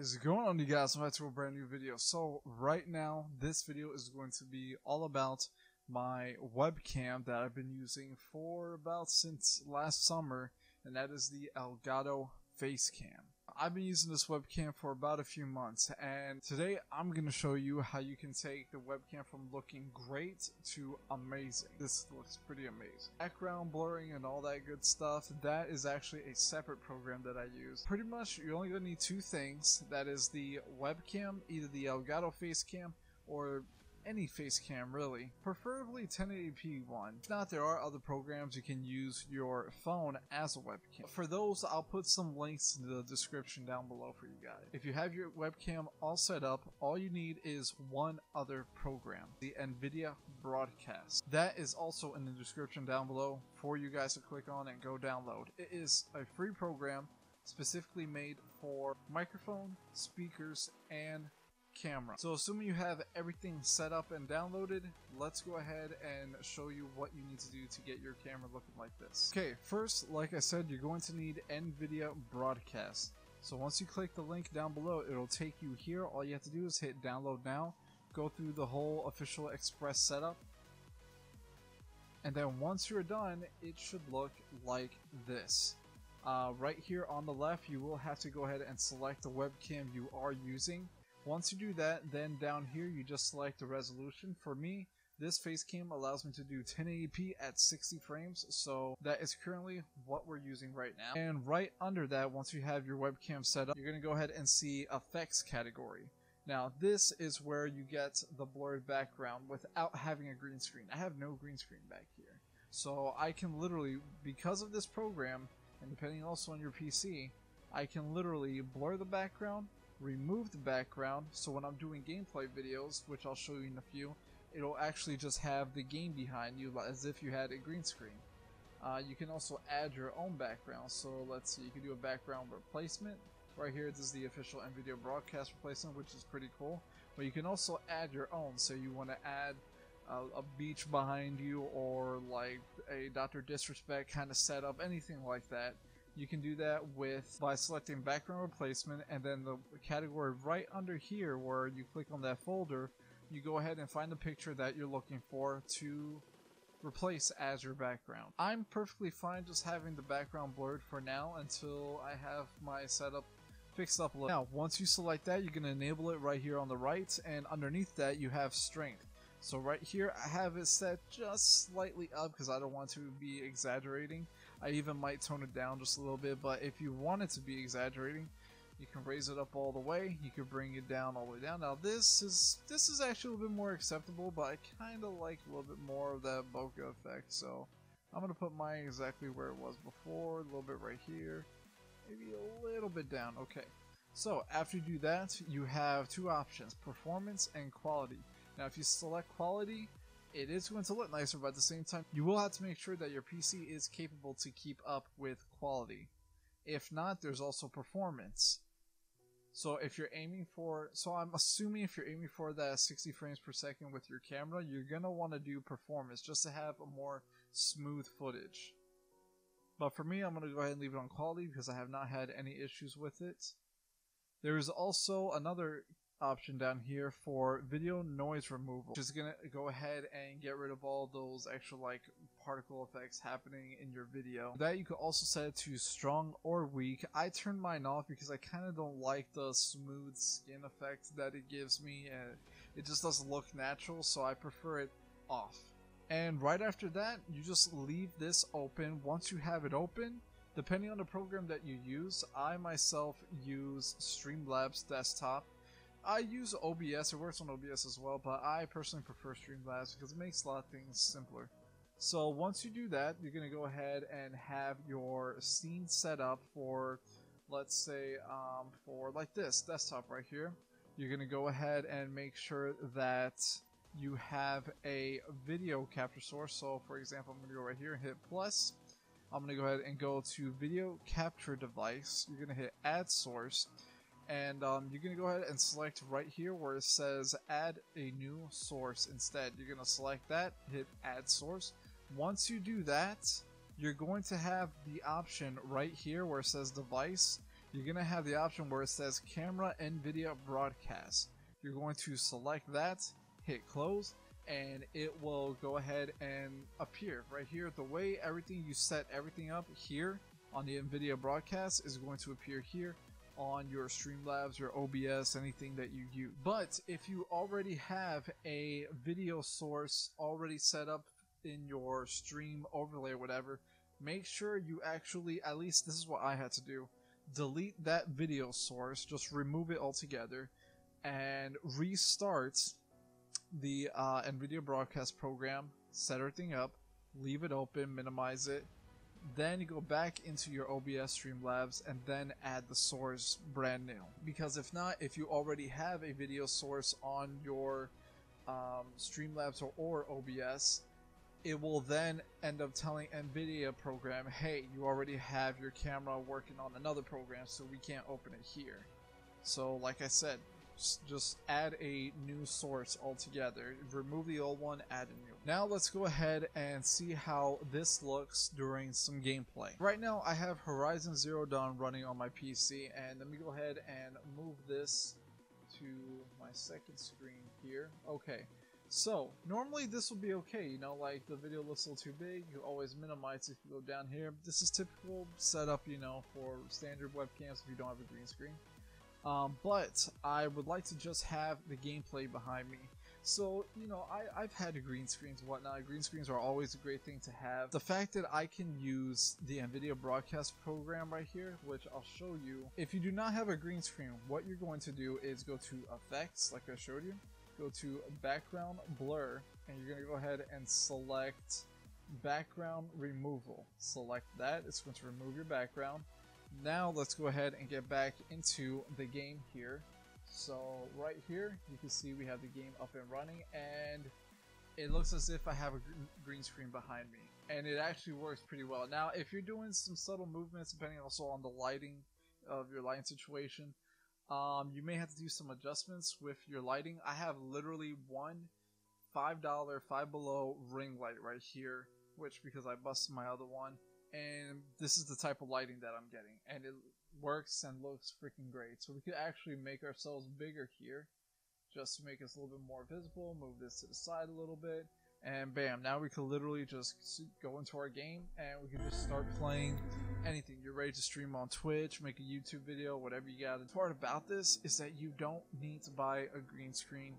is going on you guys? Welcome to a brand new video. So right now this video is going to be all about my webcam that I've been using for about since last summer and that is the Elgato Facecam I've been using this webcam for about a few months and today I'm going to show you how you can take the webcam from looking great to amazing. This looks pretty amazing. Background blurring and all that good stuff, that is actually a separate program that I use. Pretty much you're only going to need two things. That is the webcam, either the Elgato Facecam or any face cam really, preferably 1080p one. If not, there are other programs you can use your phone as a webcam. For those, I'll put some links in the description down below for you guys. If you have your webcam all set up, all you need is one other program, the NVIDIA Broadcast. That is also in the description down below for you guys to click on and go download. It is a free program specifically made for microphone, speakers, and camera. So assuming you have everything set up and downloaded, let's go ahead and show you what you need to do to get your camera looking like this. Okay, first, like I said, you're going to need NVIDIA Broadcast. So once you click the link down below, it'll take you here. All you have to do is hit download now, go through the whole official Express setup, and then once you're done, it should look like this. Uh, right here on the left, you will have to go ahead and select the webcam you are using. Once you do that, then down here you just select the resolution. For me, this face cam allows me to do 1080p at 60 frames, so that is currently what we're using right now. And right under that, once you have your webcam set up, you're going to go ahead and see effects category. Now, this is where you get the blurred background without having a green screen. I have no green screen back here. So I can literally, because of this program, and depending also on your PC, I can literally blur the background, remove the background so when I'm doing gameplay videos, which I'll show you in a few, it'll actually just have the game behind you as if you had a green screen. Uh, you can also add your own background, so let's see, you can do a background replacement. Right here, this is the official NVIDIA broadcast replacement, which is pretty cool. But you can also add your own, so you want to add a, a beach behind you or like a Dr. Disrespect kind of setup, anything like that. You can do that with by selecting background replacement and then the category right under here where you click on that folder, you go ahead and find the picture that you're looking for to replace as your background. I'm perfectly fine just having the background blurred for now until I have my setup fixed up a little. Now, once you select that, you're going to enable it right here on the right, and underneath that you have strength. So right here, I have it set just slightly up because I don't want to be exaggerating. I even might tone it down just a little bit, but if you want it to be exaggerating, you can raise it up all the way. You can bring it down all the way down. Now this is this is actually a little bit more acceptable, but I kind of like a little bit more of that bokeh effect. So I'm gonna put mine exactly where it was before, a little bit right here, maybe a little bit down. Okay. So after you do that, you have two options: performance and quality. Now, if you select quality, it is going to look nicer, but at the same time, you will have to make sure that your PC is capable to keep up with quality. If not, there's also performance. So if you're aiming for, so I'm assuming if you're aiming for that 60 frames per second with your camera, you're gonna want to do performance just to have a more smooth footage. But for me, I'm gonna go ahead and leave it on quality because I have not had any issues with it. There is also another option down here for video noise removal, Just gonna go ahead and get rid of all those extra like particle effects happening in your video. That you could also set it to strong or weak. I turned mine off because I kind of don't like the smooth skin effect that it gives me and it just doesn't look natural so I prefer it off. And right after that, you just leave this open. Once you have it open, depending on the program that you use, I myself use Streamlabs Desktop I use OBS, it works on OBS as well, but I personally prefer Streamlabs because it makes a lot of things simpler. So once you do that, you're going to go ahead and have your scene set up for, let's say, um, for like this desktop right here. You're going to go ahead and make sure that you have a video capture source. So for example, I'm going to go right here and hit plus. I'm going to go ahead and go to video capture device. You're going to hit add source and um, you're going to go ahead and select right here where it says add a new source instead. You're going to select that, hit add source. Once you do that, you're going to have the option right here where it says device. you're going to have the option where it says camera NVIDIA broadcast. You're going to select that, hit close, and it will go ahead and appear right here. The way everything you set everything up here on the NVIDIA broadcast is going to appear here on your Streamlabs, your OBS, anything that you use. But if you already have a video source already set up in your stream overlay or whatever, make sure you actually, at least this is what I had to do, delete that video source, just remove it altogether, and restart the uh, NVIDIA broadcast program, set everything up, leave it open, minimize it, then you go back into your OBS Streamlabs and then add the source brand new. Because if not, if you already have a video source on your um, Streamlabs or, or OBS, it will then end up telling NVIDIA program, hey, you already have your camera working on another program, so we can't open it here. So, like I said, just add a new source altogether. Remove the old one, add a new. Now let's go ahead and see how this looks during some gameplay. Right now I have Horizon Zero Dawn running on my PC and let me go ahead and move this to my second screen here. Okay. So, normally this will be okay, you know, like the video looks a little too big, you always minimize if you go down here. This is typical setup, you know, for standard webcams if you don't have a green screen. Um, but I would like to just have the gameplay behind me. So, you know, I, I've had green screens and whatnot. Green screens are always a great thing to have. The fact that I can use the NVIDIA broadcast program right here, which I'll show you. If you do not have a green screen, what you're going to do is go to Effects, like I showed you. Go to Background Blur, and you're going to go ahead and select Background Removal. Select that. It's going to remove your background. Now let's go ahead and get back into the game here. So right here, you can see we have the game up and running and it looks as if I have a green screen behind me. And it actually works pretty well. Now, if you're doing some subtle movements, depending also on the lighting of your lighting situation, um, you may have to do some adjustments with your lighting. I have literally one $5 Five Below ring light right here, which because I busted my other one, and this is the type of lighting that I'm getting, and it works and looks freaking great. So we could actually make ourselves bigger here, just to make us a little bit more visible, move this to the side a little bit, and bam, now we could literally just go into our game, and we can just start playing anything. You're ready to stream on Twitch, make a YouTube video, whatever you got. The part about this is that you don't need to buy a green screen,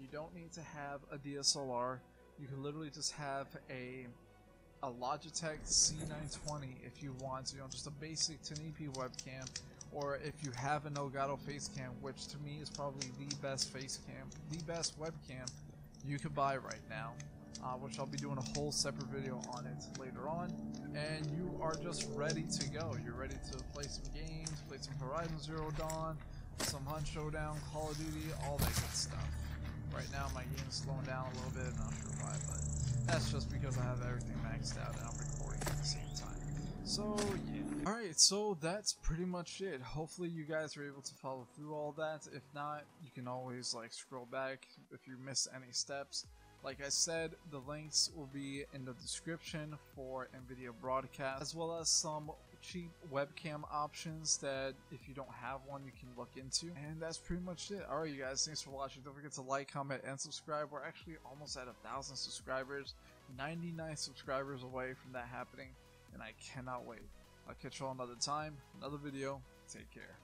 you don't need to have a DSLR, you can literally just have a a Logitech C920 if you want, you know, just a basic 1080p webcam, or if you have an Elgato Facecam, which to me is probably the best facecam, the best webcam you could buy right now, uh, which I'll be doing a whole separate video on it later on, and you are just ready to go. You're ready to play some games, play some Horizon Zero Dawn, some Hunt Showdown, Call of Duty, all that good stuff. Right now my game is slowing down a little bit, I'm not sure why, but that's just because I have everything maxed out and I'm recording at the same time. So, yeah. Alright, so that's pretty much it. Hopefully you guys are able to follow through all that. If not, you can always like scroll back if you miss any steps. Like I said, the links will be in the description for NVIDIA Broadcast, as well as some cheap webcam options that if you don't have one, you can look into. And that's pretty much it. Alright, you guys, thanks for watching. Don't forget to like, comment, and subscribe. We're actually almost at a thousand subscribers, 99 subscribers away from that happening, and I cannot wait. I'll catch you all another time, another video. Take care.